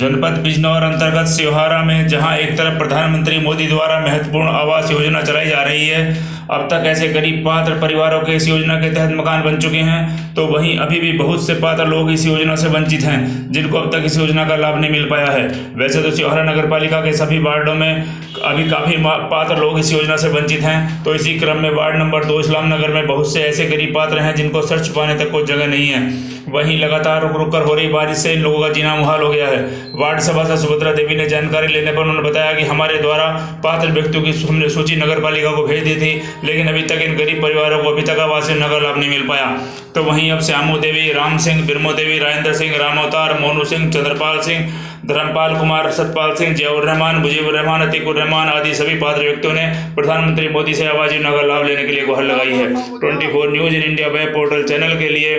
जनपद बिजनौर अंतर्गत सिवहारा में, जहाँ एक तरफ़ प्रधानमंत्री मोदी द्वारा महत्वपूर्ण आवास योजना चलाई जा रही है। अब तक ऐसे गरीब पात्र परिवारों के इस योजना के तहत मकान बन चुके हैं तो वहीं अभी भी बहुत से पात्र लोग इस योजना से वंचित हैं, जिनको अब तक इस योजना का लाभ नहीं मिल पाया है। वैसे तो सिवहारा नगर पालिका के सभी वार्डों में अभी काफ़ी पात्र लोग इस योजना से वंचित हैं तो इसी क्रम में वार्ड नंबर दो इस्लाम नगर में बहुत से ऐसे गरीब पात्र हैं जिनको सर पाने तक कोई जगह नहीं है। वहीं लगातार रुक रुक कर हो रही बारिश से इन लोगों का जीना मुहाल हो गया है। वार्ड सभासद सुभद्रा देवी ने जानकारी लेने पर उन्होंने बताया कि हमारे द्वारा पात्र व्यक्तियों की हमने सूची नगर पालिका को भेज दी थी, लेकिन अभी तक इन गरीब परिवारों को अभी तक आवासीय नगर लाभ नहीं मिल पाया। तो वहीं अब श्यामू देवी, राम सिंह, बिरमो देवी, राजेंद्र सिंह रामोतार मोनू सिंह, चंद्रपाल सिंह, धर्मपाल कुमार, सतपाल सिंह, जयउर रहमान, मुजीबुर रहमान, अतीकुर रहमान आदि सभी पात्र व्यक्तियों ने प्रधानमंत्री मोदी से आवासीय नगर लाभ लेने के लिए गुहार लगाई है। 24 news in India web portal channel के लिए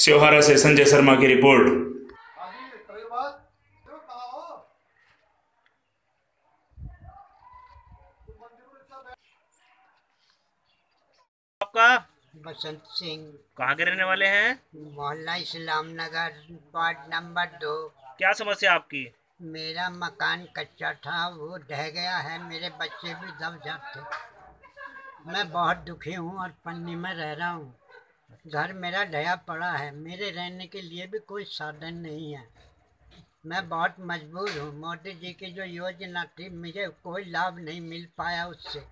सिवहारा से संजय शर्मा की रिपोर्ट। आपका? बसंत सिंह। कहाँ के रहने वाले हैं? मोहल्ला इस्लाम नगर वार्ड नंबर दो। क्या समस्या आपकी? मेरा मकान कच्चा था वो ढह गया है मेरे बच्चे भी दब जाते। मैं बहुत दुखी हूँ और पन्नी में रह रहा हूँ। घर मेरा ढया पड़ा है। मेरे रहने के लिए भी कोई साधन नहीं है। मैं बहुत मजबूर हूँ। मोदी जी की जो योजना थी मुझे कोई लाभ नहीं मिल पाया उससे।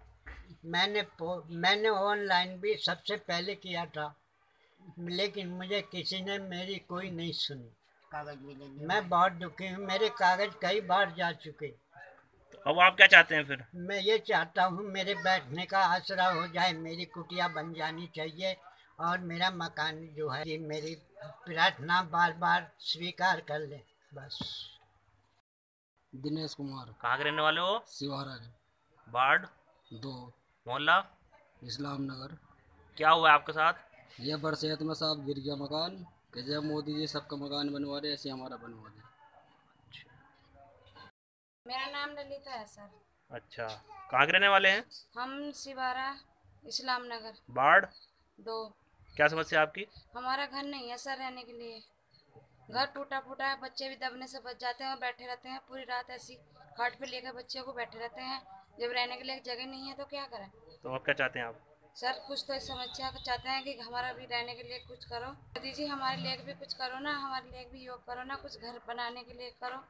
मैंने मैंने ऑनलाइन भी सबसे पहले किया था लेकिन मुझे किसी ने मेरी कोई नहीं सुनी। कागज़ भी मैं बहुत दुखी हूँ। मेरे कागज़ कई बार जा चुके। तो अब आप क्या चाहते हैं फिर? मैं ये चाहता हूँ मेरे बैठने का आसरा हो जाए मेरी कुटिया बन जानी चाहिए। और मेरा मकान जो है ये मेरी प्रार्थना बार बार स्वीकार कर ले बस। दिनेश कुमार। कहाँ के रहने वाले हो? सिवारा वार्ड दो। मोहल्ला? इस्लाम नगर। क्या हुआ आपके साथ? यह बरसेत में साहब गिर गया मकान कि जब मोदी जी सबका मकान बनवा रहे ऐसे हमारा बनवा दे। मेरा नाम ललिता है सर। अच्छा। कहाँ के रहने वाले हैं? हम सिवारा इस्लाम नगर। वार्ड दो। क्या समस्या आपकी? हमारा घर नहीं है सर रहने के लिए। घर टूटा फूटा है बच्चे भी दबने से बच जाते हैं और बैठे रहते हैं। पूरी रात ऐसी खाट पे लेकर बच्चे को बैठे रहते हैं। जब रहने के लिए एक जगह नहीं है तो क्या करें? तो अब क्या चाहते हैं आप? सर कुछ तो समस्या चाहते हैं कि हमारा भी रहने के लिए कुछ करो। दीजिए हमारे लिए भी कुछ करो ना हमारे लिए भी योग करो ना कुछ घर बनाने के लिए करो।